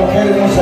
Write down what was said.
Okay.